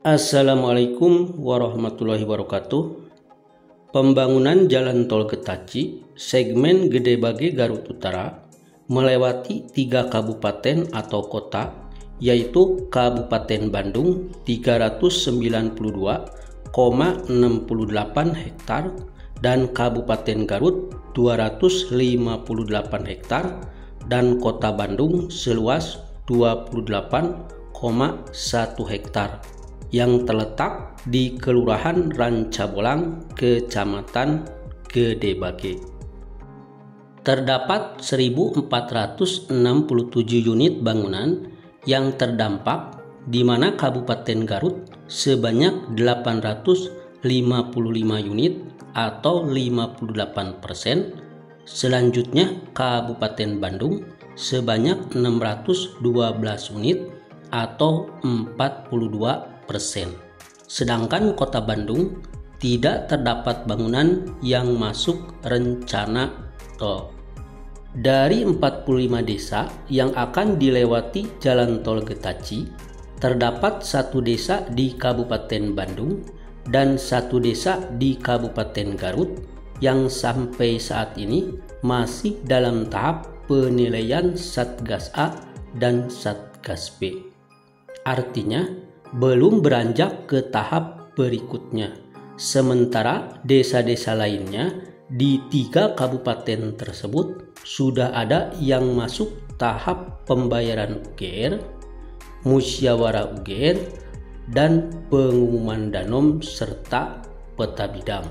Assalamualaikum warahmatullahi wabarakatuh. Pembangunan Jalan Tol Getaci, segmen Gede Bage Garut Utara, melewati tiga kabupaten atau kota, yaitu Kabupaten Bandung 392,68 hektar dan Kabupaten Garut 258 hektar dan Kota Bandung seluas 28,1 hektar yang terletak di Kelurahan Rancabolang, Kecamatan Gedebage. Terdapat 1467 unit bangunan yang terdampak di mana Kabupaten Garut sebanyak 855 unit atau 58 persen. Selanjutnya Kabupaten Bandung sebanyak 612 unit atau 42 persen. Sedangkan kota Bandung tidak terdapat bangunan yang masuk rencana tol. Dari 45 desa yang akan dilewati jalan tol Getaci, terdapat satu desa di Kabupaten Bandung dan satu desa di Kabupaten Garut yang sampai saat ini masih dalam tahap penilaian Satgas A dan Satgas B. Artinya, belum beranjak ke tahap berikutnya. Sementara desa-desa lainnya di tiga kabupaten tersebut sudah ada yang masuk tahap pembayaran UGR, musyawarah UGR, dan pengumuman danom serta peta bidang.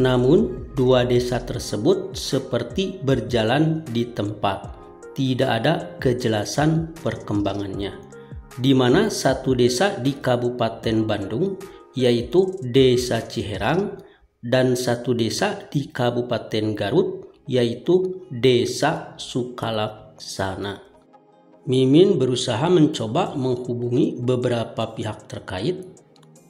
Namun, dua desa tersebut seperti berjalan di tempat, tidak ada kejelasan perkembangannya di mana satu desa di Kabupaten Bandung yaitu Desa Ciherang dan satu desa di Kabupaten Garut yaitu Desa Sukalaksana. Mimin berusaha mencoba menghubungi beberapa pihak terkait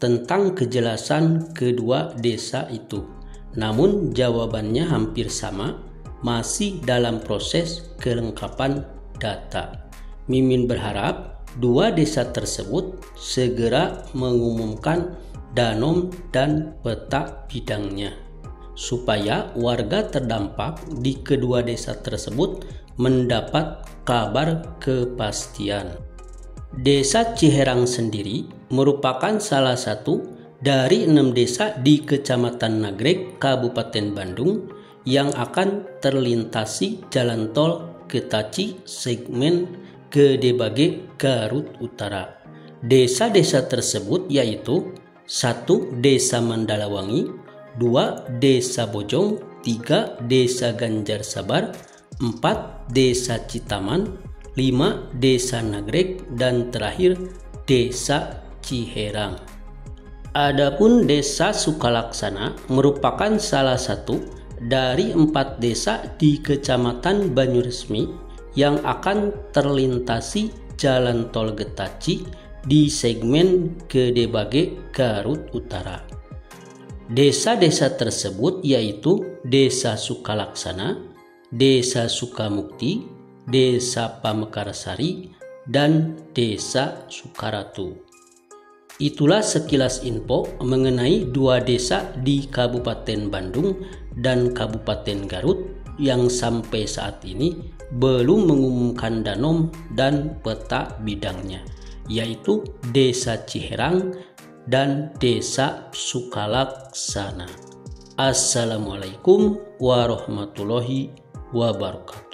tentang kejelasan kedua desa itu. Namun jawabannya hampir sama, masih dalam proses kelengkapan data. Mimin berharap dua desa tersebut segera mengumumkan danom dan peta bidangnya supaya warga terdampak di kedua desa tersebut mendapat kabar kepastian. Desa Ciherang sendiri merupakan salah satu dari enam desa di Kecamatan Nagrek, Kabupaten Bandung yang akan terlintasi jalan tol Ketaci segmen Gedebage, Garut Utara. Desa-desa tersebut yaitu satu Desa Mandalawangi, dua Desa Bojong, tiga Desa Ganjar Sabar, empat Desa Citaman, lima Desa Nagrek, dan terakhir Desa Ciherang. Adapun Desa Sukalaksana merupakan salah satu dari empat desa di Kecamatan Banyuresmi yang akan terlintasi jalan tol Getaci di segmen Gedebage Garut Utara. Desa-desa tersebut yaitu Desa Sukalaksana, Desa Sukamukti, Desa Pamekarsari, dan Desa Sukaratu. Itulah sekilas info mengenai dua desa di Kabupaten Bandung dan Kabupaten Garut yang sampai saat ini belum mengumumkan danom dan peta bidangnya, yaitu Desa Ciherang dan Desa Sukalaksana. Assalamualaikum warahmatullahi wabarakatuh.